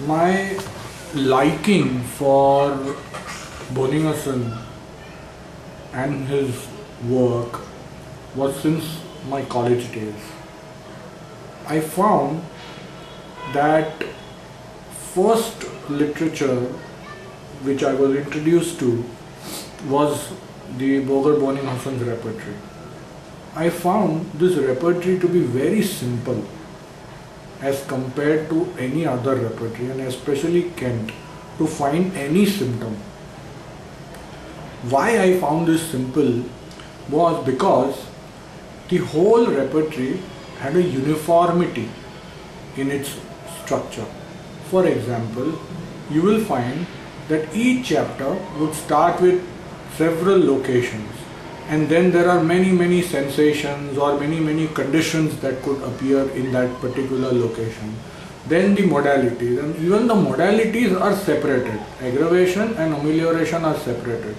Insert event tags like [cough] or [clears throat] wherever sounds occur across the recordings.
My liking for Bonninghausen and his work was since my college days. I found that first literature which I was introduced to was the Boger Bonninghausen's repertory. I found this repertory to be very simple as compared to any other repertory and especially Kent to find any symptom. Why I found this simple was because the whole repertory had a uniformity in its structure. For example, you will find that each chapter would start with several locations and then there are many many sensations or many many conditions that could appear in that particular location. Then the modalities. And even the modalities are separated. Aggravation and amelioration are separated.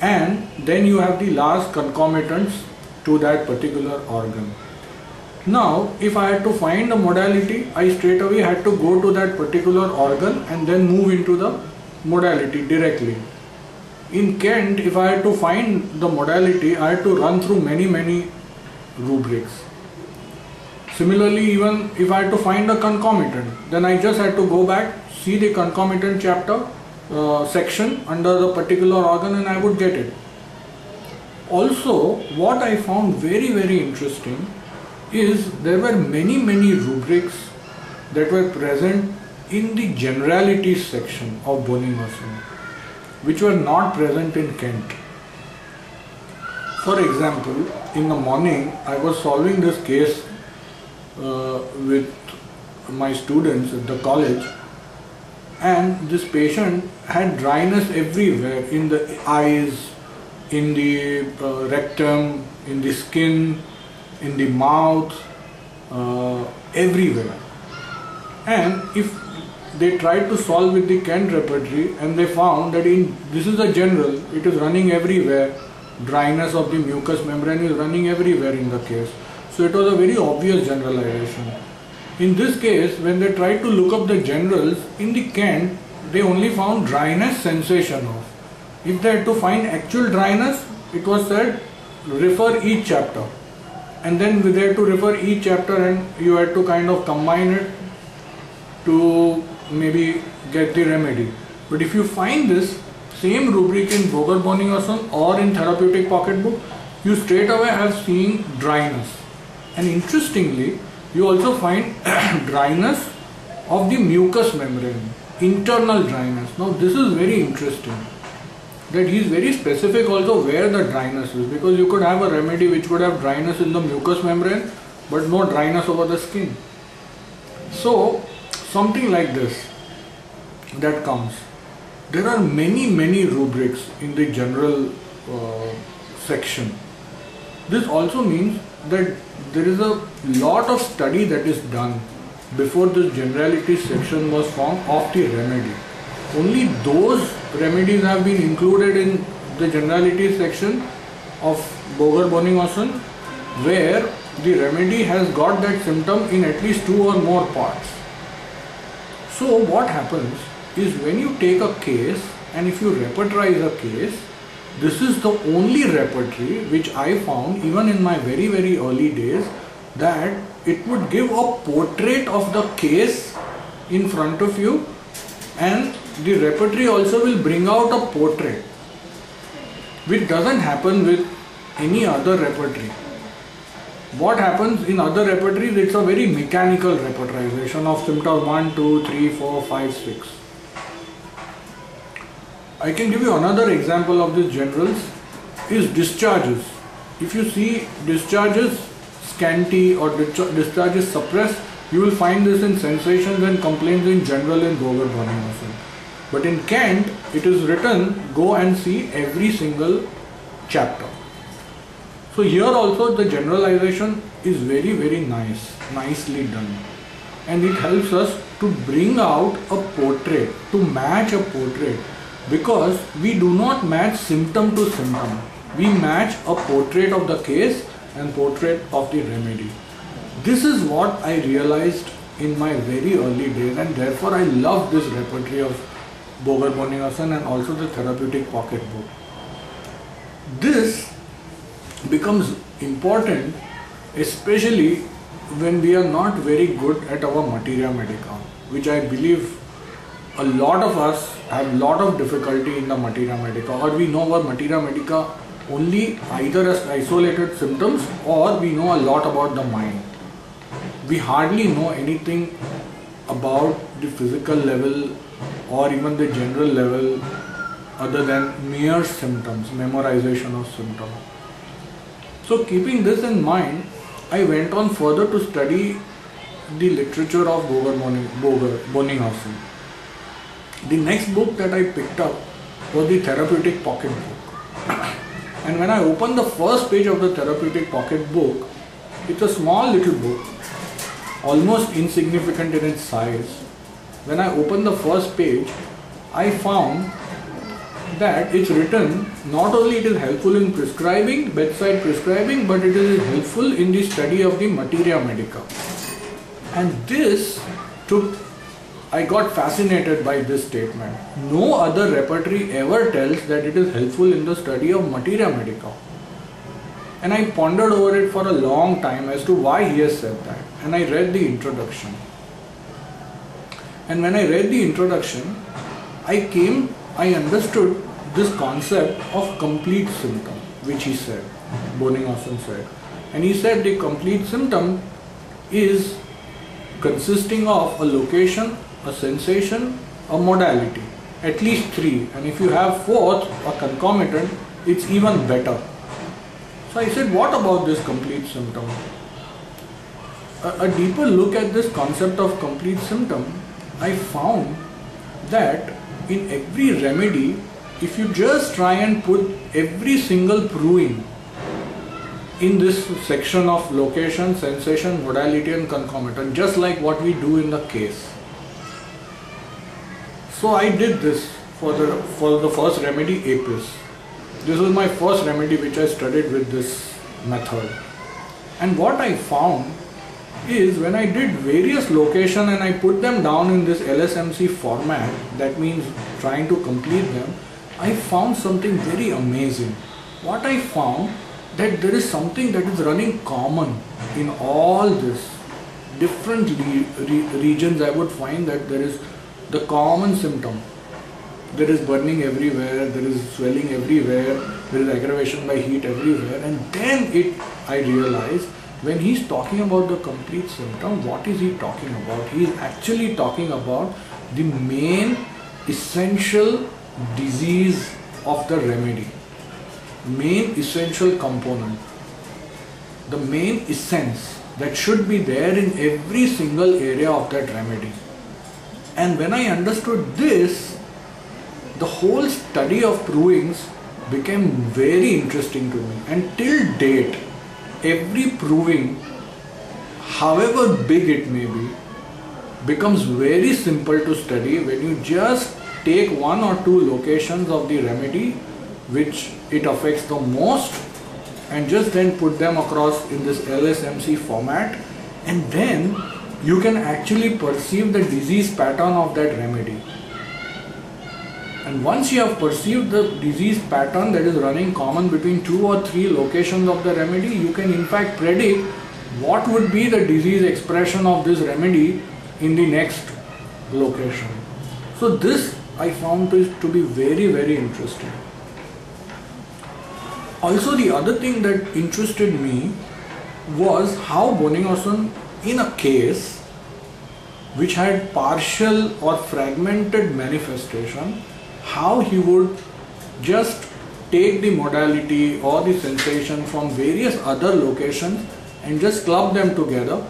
And then you have the last concomitants to that particular organ. Now if I had to find a modality I straight away had to go to that particular organ and then move into the modality directly in Kent, if I had to find the modality, I had to run through many, many rubrics. Similarly, even if I had to find a concomitant, then I just had to go back, see the concomitant chapter uh, section under the particular organ and I would get it. Also, what I found very, very interesting is there were many, many rubrics that were present in the generalities section of Boni Bonninghausen which were not present in Kent. For example, in the morning I was solving this case uh, with my students at the college and this patient had dryness everywhere in the eyes, in the uh, rectum, in the skin, in the mouth, uh, everywhere. And if they tried to solve with the Kent repertory and they found that in this is a general, it is running everywhere. Dryness of the mucous membrane is running everywhere in the case. So it was a very obvious generalization. In this case, when they tried to look up the generals, in the Kent, they only found dryness sensation of. If they had to find actual dryness, it was said refer each chapter. And then they had to refer each chapter and you had to kind of combine it to maybe get the remedy. But if you find this same rubric in Boger Bonninghausen or in therapeutic pocketbook, you straight away have seen dryness. And interestingly, you also find [clears throat] dryness of the mucous membrane, internal dryness. Now this is very interesting that he is very specific also where the dryness is because you could have a remedy which would have dryness in the mucous membrane but no dryness over the skin. So something like this that comes. There are many, many rubrics in the general uh, section. This also means that there is a lot of study that is done before this generality section was formed of the remedy. Only those remedies have been included in the generality section of Boger Bonninghausen where the remedy has got that symptom in at least two or more parts. So what happens is when you take a case and if you repertorize a case, this is the only repertory which I found even in my very very early days that it would give a portrait of the case in front of you and the repertory also will bring out a portrait which doesn't happen with any other repertory what happens in other repertories, it's a very mechanical repertorization of symptom 1, 2, 3, 4, 5, 6. I can give you another example of these generals is discharges. If you see discharges scanty or discharges suppressed, you will find this in sensations and complaints in general in Boger Bonninghausen. But in Kent, it is written, go and see every single chapter. So here also the generalization is very very nice, nicely done and it helps us to bring out a portrait, to match a portrait because we do not match symptom to symptom. We match a portrait of the case and portrait of the remedy. This is what I realized in my very early days and therefore I love this repertory of Boger Bonninghausen and also the therapeutic pocketbook. This becomes important especially when we are not very good at our materia medica, which I believe a lot of us have a lot of difficulty in the materia medica or we know our materia medica only either as isolated symptoms or we know a lot about the mind. We hardly know anything about the physical level or even the general level other than mere symptoms, memorization of symptoms. So keeping this in mind, I went on further to study the literature of Boger, Boger. The next book that I picked up was the Therapeutic Pocket Book. [coughs] And when I opened the first page of the Therapeutic Pocket Book, it's a small little book, almost insignificant in its size. When I opened the first page, I found that it's written not only it is helpful in prescribing, bedside prescribing, but it is helpful in the study of the materia medica. And this took, I got fascinated by this statement. No other repertory ever tells that it is helpful in the study of materia medica. And I pondered over it for a long time as to why he has said that. And I read the introduction. And when I read the introduction, I came, I understood this concept of complete symptom, which he said, Bonninghausen said. And he said the complete symptom is consisting of a location, a sensation, a modality, at least three. And if you have fourth or concomitant, it's even better. So I said, what about this complete symptom? A, a deeper look at this concept of complete symptom, I found that in every remedy if you just try and put every single proving in this section of location, sensation, modality and concomitant, just like what we do in the case. So I did this for the, for the first remedy APIS. This was my first remedy which I studied with this method. And what I found is when I did various location and I put them down in this LSMC format, that means trying to complete them, I found something very amazing. What I found that there is something that is running common in all this different re regions I would find that there is the common symptom there is burning everywhere there is swelling everywhere there is aggravation by heat everywhere and then it I realized when he's talking about the complete symptom what is he talking about he is actually talking about the main essential disease of the remedy. Main essential component, the main essence that should be there in every single area of that remedy. And when I understood this, the whole study of provings became very interesting to me. And till date, every proving, however big it may be, becomes very simple to study when you just take one or two locations of the remedy which it affects the most and just then put them across in this LSMC format and then you can actually perceive the disease pattern of that remedy. And once you have perceived the disease pattern that is running common between two or three locations of the remedy, you can in fact predict what would be the disease expression of this remedy in the next location. So this I found this to be very very interesting. Also the other thing that interested me was how Bonninghausen in a case which had partial or fragmented manifestation, how he would just take the modality or the sensation from various other locations and just club them together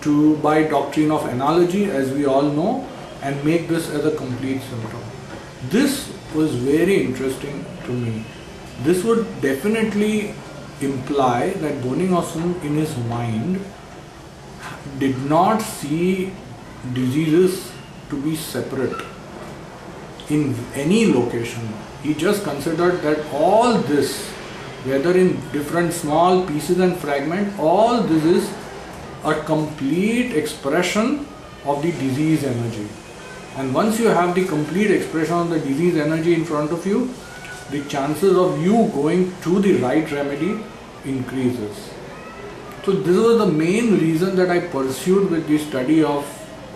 to by doctrine of analogy as we all know and make this as a complete symptom. This was very interesting to me. This would definitely imply that Bonninghausen in his mind did not see diseases to be separate in any location. He just considered that all this, whether in different small pieces and fragments, all this is a complete expression of the disease energy. And once you have the complete expression of the disease energy in front of you, the chances of you going to the right remedy increases. So this was the main reason that I pursued with the study of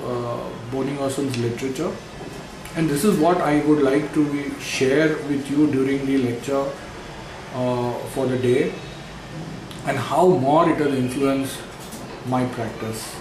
uh, Bonninghausen's literature. And this is what I would like to share with you during the lecture uh, for the day and how more it has influenced my practice.